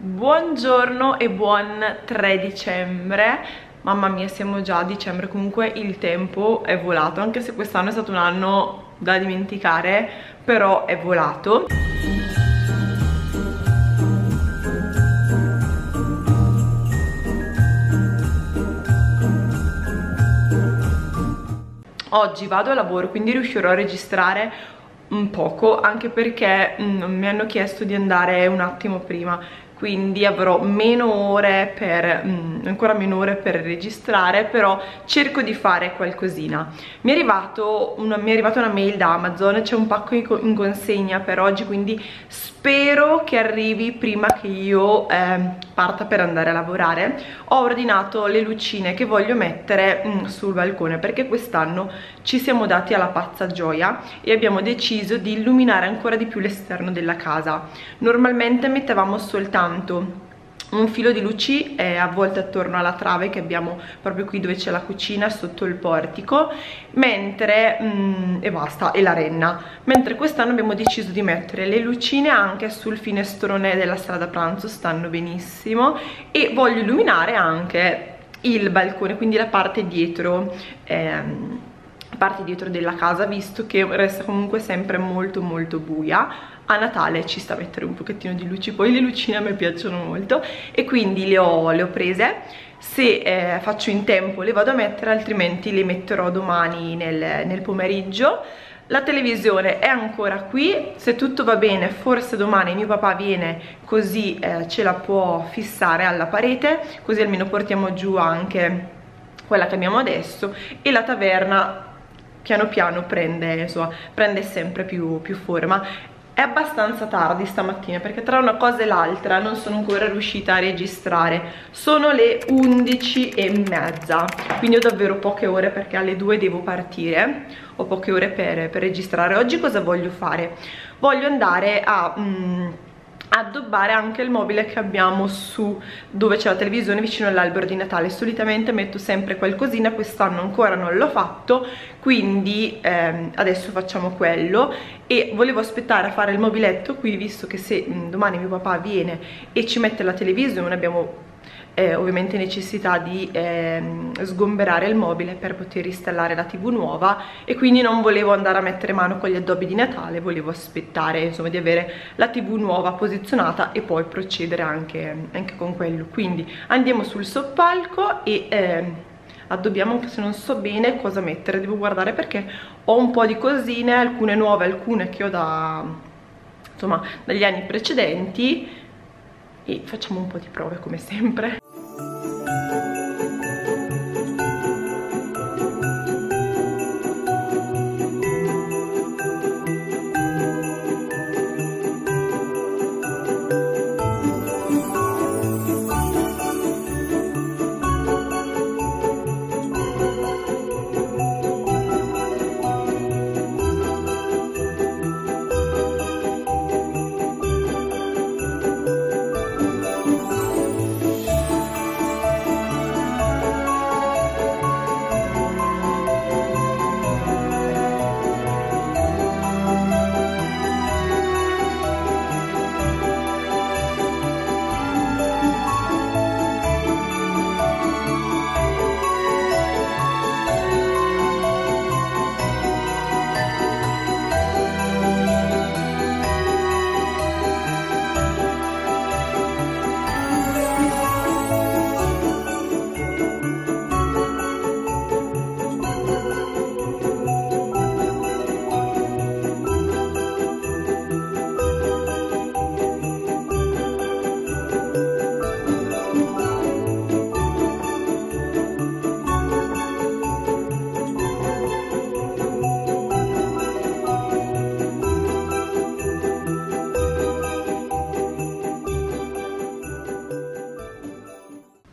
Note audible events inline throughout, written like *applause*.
Buongiorno e buon 3 dicembre. Mamma mia siamo già a dicembre Comunque il tempo è volato Anche se quest'anno è stato un anno da dimenticare Però è volato. Oggi vado a lavoro quindi riuscirò a registrare un poco anche perché mm, mi hanno chiesto di andare un attimo prima quindi avrò meno ore per, mm, ancora meno ore per registrare, però cerco di fare qualcosina. Mi è, una, mi è arrivata una mail da Amazon, c'è un pacco in consegna per oggi, quindi spero che arrivi prima che io eh, parta per andare a lavorare. Ho ordinato le lucine che voglio mettere mm, sul balcone perché quest'anno ci siamo dati alla pazza gioia e abbiamo deciso di illuminare ancora di più l'esterno della casa. Normalmente mettevamo soltanto tanto un filo di luci è avvolto attorno alla trave che abbiamo proprio qui dove c'è la cucina sotto il portico mentre mm, e basta e la renna. Mentre quest'anno abbiamo deciso di mettere le lucine anche sul finestrone della strada pranzo stanno benissimo e voglio illuminare anche il balcone quindi la parte dietro ehm, parte dietro della casa visto che resta comunque sempre molto molto buia a Natale ci sta a mettere un pochettino di luci poi le lucine a me piacciono molto e quindi le ho, le ho prese. Se eh, faccio in tempo le vado a mettere altrimenti le metterò domani nel, nel pomeriggio. La televisione è ancora qui, se tutto va bene forse domani mio papà viene così eh, ce la può fissare alla parete, così almeno portiamo giù anche quella che abbiamo adesso e la taverna piano piano prende, insomma, prende sempre più, più forma è abbastanza tardi stamattina perché tra una cosa e l'altra non sono ancora riuscita a registrare. Sono le 11 e mezza quindi ho davvero poche ore perché alle 2 devo partire. Ho poche ore per, per registrare. Oggi cosa voglio fare? voglio andare a... Mm, addobbare anche il mobile che abbiamo su dove c'è la televisione vicino all'albero di Natale. Solitamente metto sempre qualcosina quest'anno ancora non l'ho fatto quindi ehm, adesso facciamo quello. E volevo aspettare a fare il mobiletto qui visto che se mh, domani mio papà viene e ci mette la televisione abbiamo eh, ovviamente necessità di eh, sgomberare il mobile per poter installare la tv nuova e quindi non volevo andare a mettere mano con gli addobbi di Natale, volevo aspettare insomma di avere la tv nuova posizionata e poi procedere anche, anche con quello. Quindi andiamo sul soppalco e... Eh, addobbiamo anche se non so bene cosa mettere devo guardare perché ho un po' di cosine alcune nuove alcune che ho da insomma dagli anni precedenti e facciamo un po' di prove come sempre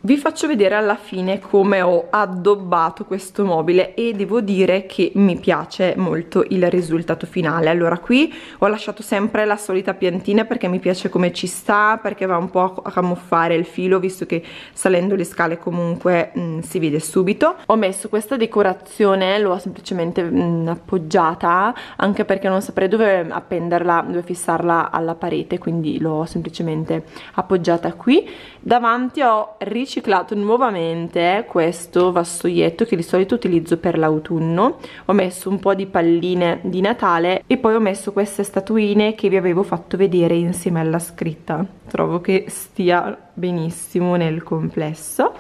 vi faccio vedere alla fine come ho addobbato questo mobile e devo dire che mi piace molto il risultato finale. Allora qui ho lasciato sempre la solita piantina perché mi piace come ci sta perché va un po' a camuffare il filo visto che salendo le scale comunque mh, mm, si vede subito. Ho messo questa decorazione l'ho semplicemente mh, mm, appoggiata anche perché non saprei dove appenderla dove fissarla alla parete quindi l'ho semplicemente appoggiata qui. Davanti ho riciclato riciclato nuovamente questo vassoietto che di solito utilizzo per l'autunno. Ho messo un po' di palline di Natale e poi ho messo queste statuine che vi avevo fatto vedere insieme alla scritta trovo che stia benissimo nel complesso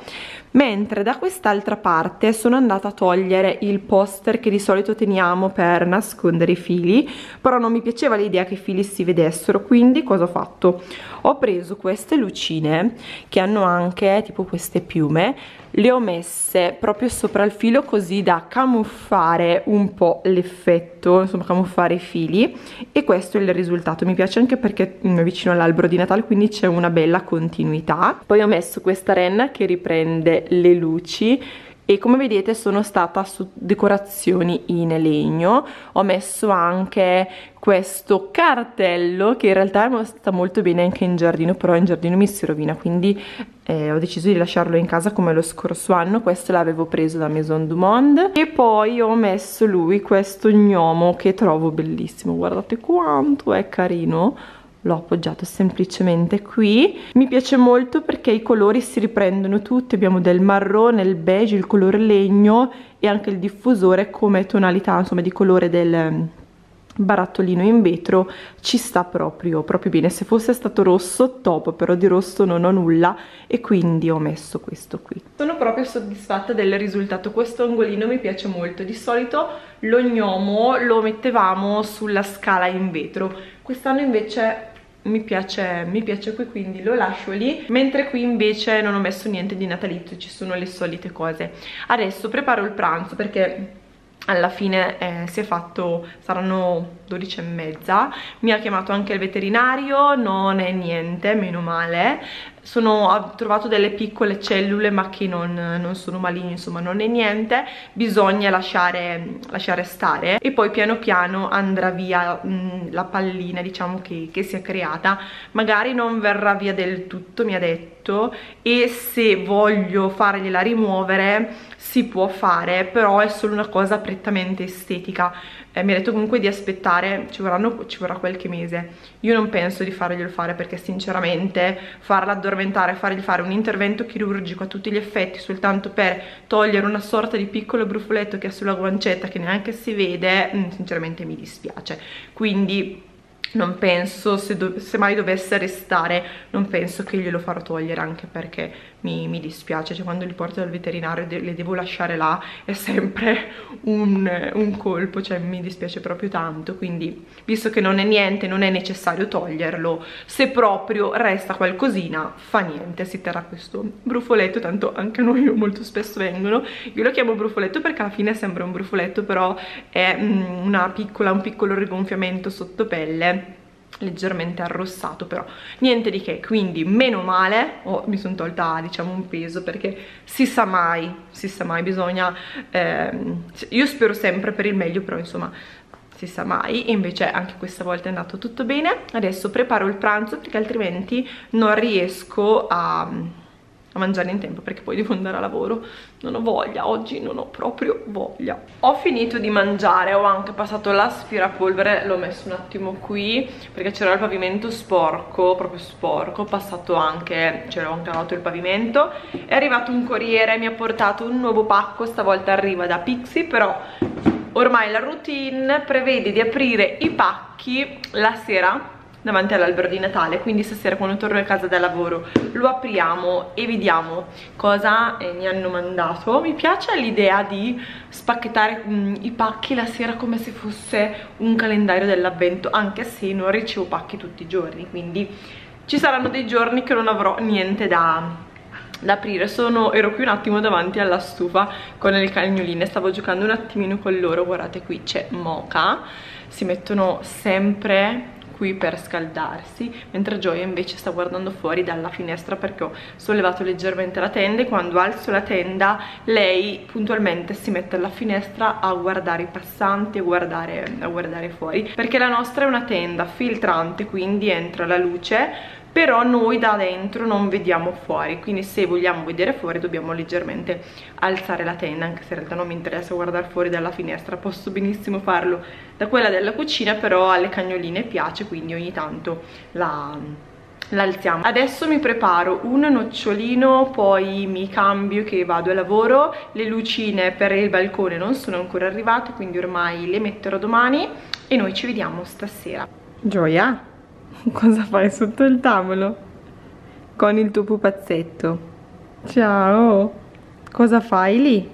mentre da quest'altra parte sono andata a togliere il poster che di solito teniamo per nascondere i fili però non mi piaceva l'idea che i fili si vedessero quindi cosa ho fatto? ho preso queste lucine che hanno anche tipo queste piume le ho messe proprio sopra il filo così da camuffare un po' l'effetto, insomma camuffare i fili e questo è il risultato, mi piace anche perché è vicino all'albero di Natale quindi c'è una bella continuità. Poi ho messo questa renna che riprende le luci e come vedete sono stata su decorazioni in legno. Ho messo anche questo cartello che in realtà sta molto bene anche in giardino però in giardino mi si rovina quindi eh, ho deciso di lasciarlo in casa come lo scorso anno. Questo l'avevo preso da Maison du Monde. E poi ho messo lui questo gnomo che trovo bellissimo. Guardate quanto è carino l'ho appoggiato semplicemente qui. Mi piace molto perché i colori si riprendono tutti. Abbiamo del marrone, il beige, il colore legno e anche il diffusore come tonalità insomma di colore del barattolino in vetro. Ci sta proprio proprio bene. Se fosse stato rosso top però di rosso non ho nulla e quindi ho messo questo qui. Sono proprio soddisfatta del risultato. Questo angolino mi piace molto. Di solito lo gnomo lo mettevamo sulla scala in vetro. Quest'anno invece mi piace, mi piace qui quindi lo lascio lì. Mentre qui invece non ho messo niente di natalizio ci sono le solite cose. Adesso preparo il pranzo perché alla fine eh, si è fatto, saranno 12 e mezza, mi ha chiamato anche il veterinario, non è niente, meno male, sono, ho trovato delle piccole cellule ma che non, non, sono maligni, insomma non è niente, bisogna lasciare, lasciare stare. E poi piano piano andrà via mh, mm, la pallina diciamo che, che si è creata, magari non verrà via del tutto mi ha detto. E se voglio fargliela rimuovere si può fare però è solo una cosa prettamente estetica. Eh, mi ha detto comunque di aspettare ci, vorranno, ci vorrà qualche mese. Io non penso di farglielo fare perché sinceramente farla addormentare fargli fare un intervento chirurgico a tutti gli effetti soltanto per togliere una sorta di piccolo brufoletto che ha sulla guancetta che neanche si vede mm, sinceramente mi dispiace. Quindi non penso, se, se, mai dovesse restare, non penso che glielo farò togliere anche perché mi, mi dispiace, cioè quando li porto dal veterinario de le devo lasciare là, è sempre un, un, colpo, cioè mi dispiace proprio tanto, quindi visto che non è niente, non è necessario toglierlo, se proprio resta qualcosina, fa niente, si terrà questo brufoletto, tanto anche noi *laughs* molto spesso vengono, io lo chiamo brufoletto perché alla fine sembra un brufoletto, però è mm, una piccola, un piccolo rigonfiamento sotto pelle, leggermente arrossato però niente di che. Quindi meno male oh, mi sono tolta diciamo un peso perché si sa mai si sa mai bisogna ehm, io spero sempre per il meglio però insomma si sa mai. E invece anche questa volta è andato tutto bene. Adesso preparo il pranzo perché altrimenti non riesco a a mangiare in tempo perché poi devo andare a lavoro. Non ho voglia, oggi non ho proprio voglia. Ho finito di mangiare, ho anche passato l'aspirapolvere l'ho messo un attimo qui perché c'era il pavimento sporco, proprio sporco. Ho passato anche, ho anche lavato il pavimento. È arrivato un corriere, mi ha portato un nuovo pacco stavolta arriva da Pixie però ormai la routine prevede di aprire i pacchi la sera davanti all'albero di Natale quindi stasera quando torno a casa da lavoro lo apriamo e vediamo cosa eh, mi hanno mandato. Mi piace l'idea di spacchettare mm, i pacchi la sera come se fosse un calendario dell'avvento anche se non ricevo pacchi tutti i giorni quindi ci saranno dei giorni che non avrò niente da, da aprire. Sono, ero qui un attimo davanti alla stufa con le cagnoline stavo giocando un attimino con loro. Guardate qui c'è Mocha. Si mettono sempre qui per scaldarsi mentre Gioia invece sta guardando fuori dalla finestra perché ho sollevato leggermente la tenda e quando alzo la tenda lei puntualmente si mette alla finestra a guardare i passanti, a guardare, a guardare fuori perché la nostra è una tenda filtrante quindi entra la luce però noi da dentro non vediamo fuori quindi se vogliamo vedere fuori dobbiamo leggermente alzare la tenda anche se in realtà non mi interessa guardare fuori dalla finestra posso benissimo farlo da quella della cucina però alle cagnoline piace quindi ogni tanto la l'alziamo adesso mi preparo un nocciolino poi mi cambio che vado a lavoro le lucine per il balcone non sono ancora arrivate quindi ormai le metterò domani e noi ci vediamo stasera. Gioia *laughs* Cosa fai sotto il tavolo? Con il tuo pupazzetto. Ciao. Cosa fai lì?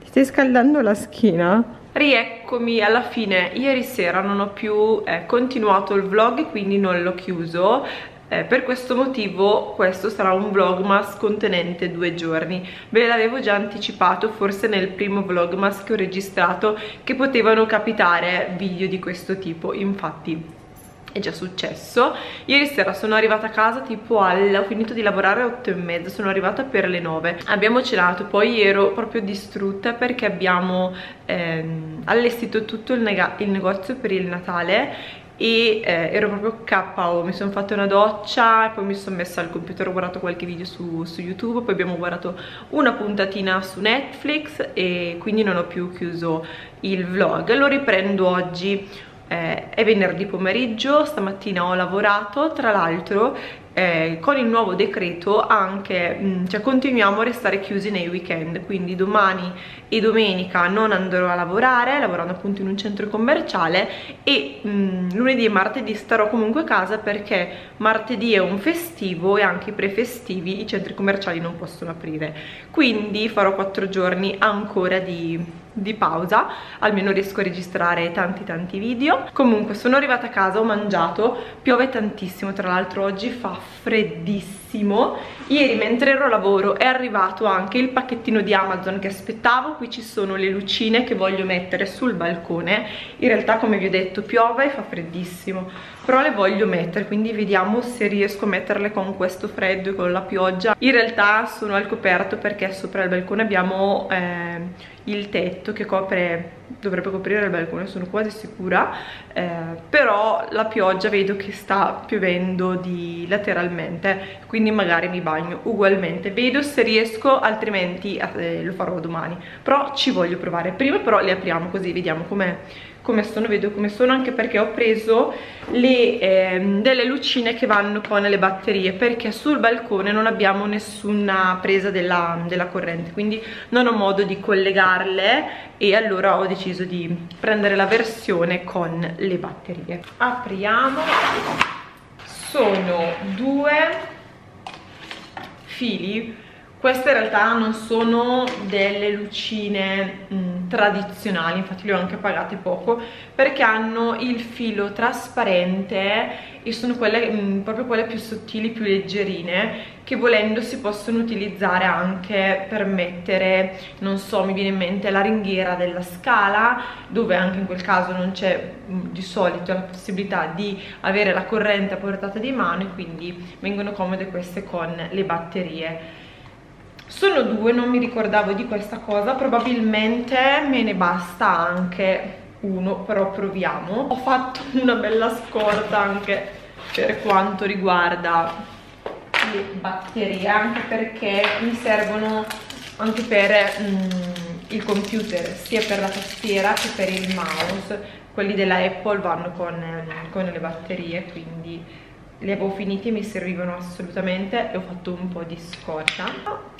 Ti stai scaldando la schiena? Rieccomi alla fine, ieri sera non ho più eh, continuato il vlog quindi non l'ho chiuso eh, per questo motivo questo sarà un vlogmas contenente due giorni ve l'avevo già anticipato forse nel primo vlogmas che ho registrato che potevano capitare video di questo tipo infatti è già successo. Ieri sera sono arrivata a casa tipo al ho finito di lavorare alle 8 e mezza sono arrivata per le 9 abbiamo cenato poi ero proprio distrutta perché abbiamo ehm, allestito tutto il, il negozio per il Natale e eh, ero proprio KO, mi sono fatta una doccia poi mi sono messa al computer, ho guardato qualche video su, su, YouTube, poi abbiamo guardato una puntatina su Netflix e quindi non ho più chiuso il vlog, lo riprendo oggi eh, è venerdì pomeriggio, stamattina ho lavorato, tra l'altro eh, con il nuovo decreto anche, mh, mm, cioè continuiamo a restare chiusi nei weekend, quindi domani e domenica non andrò a lavorare, lavorando appunto in un centro commerciale e mh, mm, lunedì e martedì starò comunque a casa perché martedì è un festivo e anche i prefestivi i centri commerciali non possono aprire, quindi farò quattro giorni ancora di di pausa almeno riesco a registrare tanti tanti video. Comunque sono arrivata a casa ho mangiato piove tantissimo tra l'altro oggi fa freddissimo ieri mentre ero a lavoro è arrivato anche il pacchettino di Amazon che aspettavo. Qui ci sono le lucine che voglio mettere sul balcone. In realtà come vi ho detto piove e fa freddissimo però le voglio mettere quindi vediamo se riesco a metterle con questo freddo e con la pioggia. In realtà sono al coperto perché sopra il balcone abbiamo eh, il tetto che copre dovrebbe coprire il balcone sono quasi sicura. Eh, però la pioggia vedo che sta piovendo di lateralmente quindi magari mi bagno ugualmente. Vedo se riesco altrimenti eh, lo farò domani. Però ci voglio provare. Prima però le apriamo così vediamo com'è come sono, vedo come sono anche perché ho preso le, eh, delle lucine che vanno con le batterie perché sul balcone non abbiamo nessuna presa della, della corrente quindi non ho modo di collegarle e allora ho deciso di prendere la versione con le batterie. Apriamo. Sono due fili queste in realtà non sono delle lucine mh, mm, tradizionali infatti le ho anche pagate poco perché hanno il filo trasparente e sono quelle mh, mm, proprio quelle più sottili più leggerine che volendo si possono utilizzare anche per mettere non so mi viene in mente la ringhiera della scala dove anche in quel caso non c'è mm, di solito la possibilità di avere la corrente a portata di mano e quindi vengono comode queste con le batterie sono due, non mi ricordavo di questa cosa, probabilmente me ne basta anche uno, però proviamo. Ho fatto una bella scorta anche per quanto riguarda le batterie, anche perché mi servono anche per mm, il computer, sia per la tastiera che per il mouse. Quelli della Apple vanno con, con le batterie, quindi li avevo finiti e mi servivano assolutamente e ho fatto un po' di scorta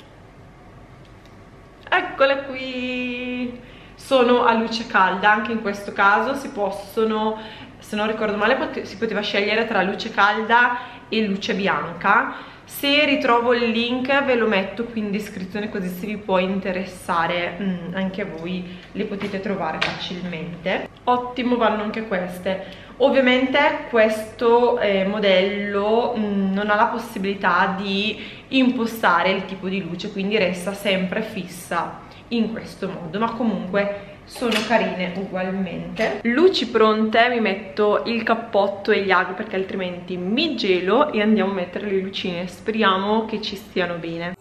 eccole qui sono a luce calda anche in questo caso si possono se non ricordo male si poteva scegliere tra luce calda e luce bianca. Se ritrovo il link ve lo metto qui in descrizione così se vi può interessare mm, anche voi le potete trovare facilmente. Ottimo vanno anche queste. Ovviamente questo eh, modello mh, mm, non ha la possibilità di impostare il tipo di luce quindi resta sempre fissa in questo modo ma comunque sono carine ugualmente. Luci pronte mi metto il cappotto e gli aghi perché altrimenti mi gelo e andiamo a mettere le lucine. Speriamo che ci stiano bene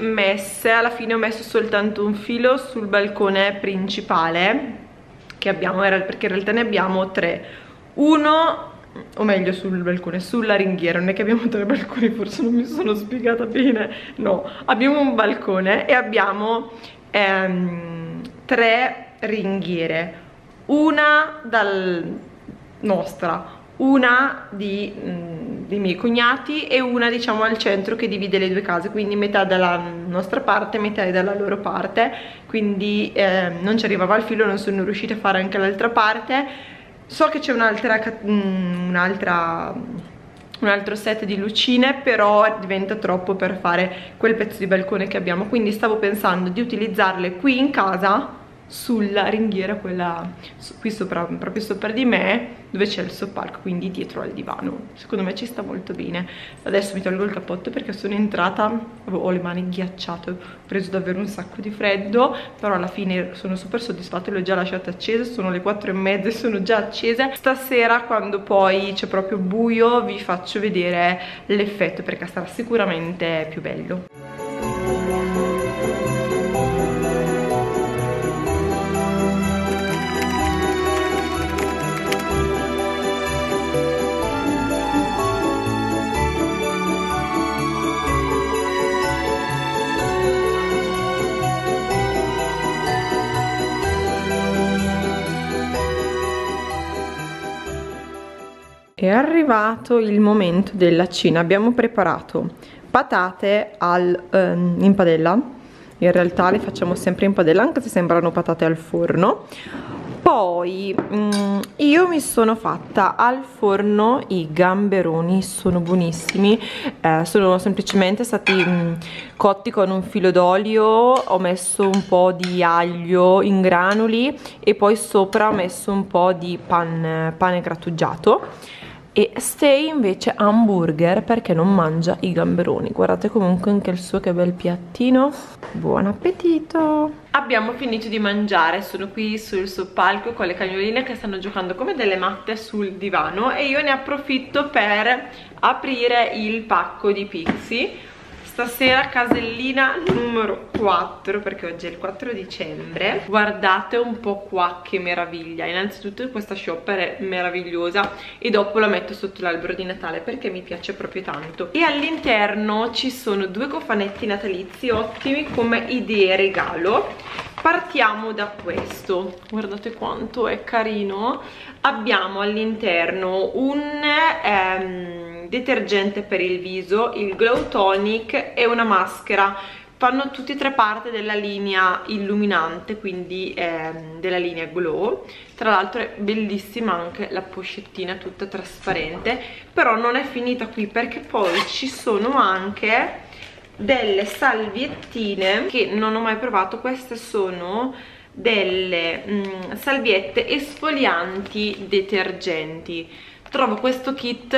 messe alla fine ho messo soltanto un filo sul balcone principale che abbiamo perché in realtà ne abbiamo tre. Uno o meglio sul balcone, sulla ringhiera. Non è che abbiamo tre balconi, forse non mi sono spiegata bene. No, abbiamo un balcone e abbiamo ehm, tre ringhiere. Una dal nostra una di, mh, mm, dei miei cognati e una diciamo al centro che divide le due case quindi metà dalla nostra parte metà dalla loro parte. Quindi eh, non ci arrivava il filo non sono riuscita a fare anche l'altra parte. So che c'è un'altra mm, un'altra un altro set di lucine però diventa troppo per fare quel pezzo di balcone che abbiamo. Quindi stavo pensando di utilizzarle qui in casa sulla ringhiera quella qui sopra proprio sopra di me dove c'è il soppalco quindi dietro al divano. Secondo me ci sta molto bene. Adesso mi tolgo il cappotto perché sono entrata ho le mani ghiacciate ho preso davvero un sacco di freddo però alla fine sono super soddisfatta le ho già lasciate accese sono le quattro e mezza e sono già accese. Stasera quando poi c'è proprio buio vi faccio vedere l'effetto perché sarà sicuramente più bello è arrivato il momento della cena. Abbiamo preparato patate al, um, in padella. In realtà le facciamo sempre in padella anche se sembrano patate al forno. Poi um, io mi sono fatta al forno i gamberoni sono buonissimi. Eh, sono semplicemente stati um, cotti con un filo d'olio ho messo un po' di aglio in granuli e poi sopra ho messo un po' di pan, pane grattugiato e Stay invece hamburger perché non mangia i gamberoni. Guardate comunque anche il suo che bel piattino. Buon appetito! Abbiamo finito di mangiare. Sono qui sul soppalco con le cagnoline che stanno giocando come delle matte sul divano e io ne approfitto per aprire il pacco di Pixie Stasera casellina numero 4 perché oggi è il 4 dicembre. Guardate un po' qua che meraviglia. Innanzitutto questa shopper è meravigliosa E dopo la metto sotto l'albero di Natale perché mi piace proprio tanto. E all'interno ci sono due cofanetti natalizi ottimi come idee regalo. Partiamo da questo. Guardate quanto è carino. Abbiamo all'interno un ehm, detergente per il viso il glow tonic e una maschera. Fanno tutti e tre parte della linea illuminante quindi ehm, della linea glow. Tra l'altro è bellissima anche la pochettina tutta trasparente però non è finita qui perché poi ci sono anche delle salviettine che non ho mai provato. Queste sono delle mm, salviette esfolianti detergenti. Trovo questo kit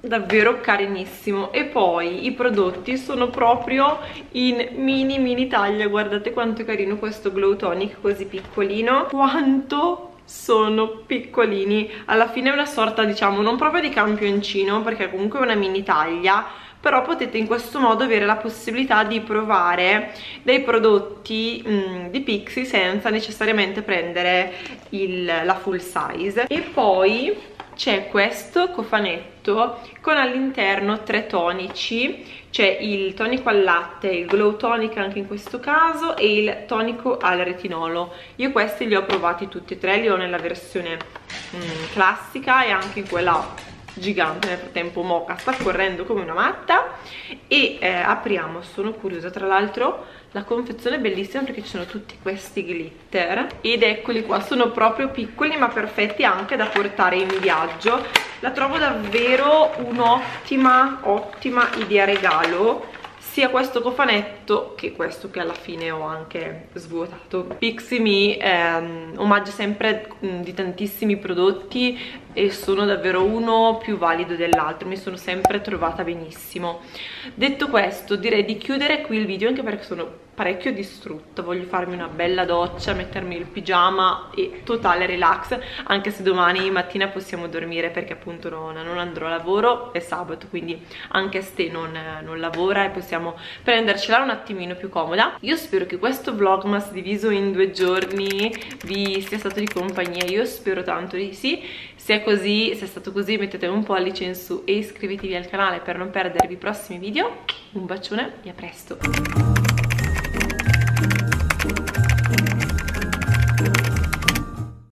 davvero carinissimo. E poi i prodotti sono proprio in mini mini taglia. Guardate quanto è carino questo glow tonic così piccolino. Quanto sono piccolini. Alla fine è una sorta diciamo non proprio di campioncino perché comunque è una mini taglia però potete in questo modo avere la possibilità di provare dei prodotti mh, mm, di Pixi senza necessariamente prendere il, la full size. E poi c'è questo cofanetto con all'interno tre tonici. C'è il tonico al latte, il glow tonic anche in questo caso e il tonico al retinolo. Io questi li ho provati tutti e tre, li ho nella versione mm, classica e anche in quella gigante nel frattempo Mocha sta correndo come una matta e eh, apriamo sono curiosa tra l'altro la confezione è bellissima perché ci sono tutti questi glitter ed eccoli qua sono proprio piccoli ma perfetti anche da portare in viaggio. La trovo davvero un'ottima ottima idea regalo sia questo cofanetto che questo che alla fine ho anche svuotato. Pixie Me ehm, omaggia sempre mh, di tantissimi prodotti e sono davvero uno più valido dell'altro mi sono sempre trovata benissimo. Detto questo direi di chiudere qui il video anche perché sono parecchio distrutta voglio farmi una bella doccia mettermi il pigiama e totale relax anche se domani mattina possiamo dormire perché appunto non, non andrò a lavoro è sabato quindi anche Ste non, non lavora e possiamo prendercela un attimino più comoda. Io spero che questo vlogmas diviso in due giorni vi sia stato di compagnia io spero tanto di sì se è così, se è stato così mettete un pollice in su e iscrivetevi al canale per non perdervi i prossimi video. Un bacione e a presto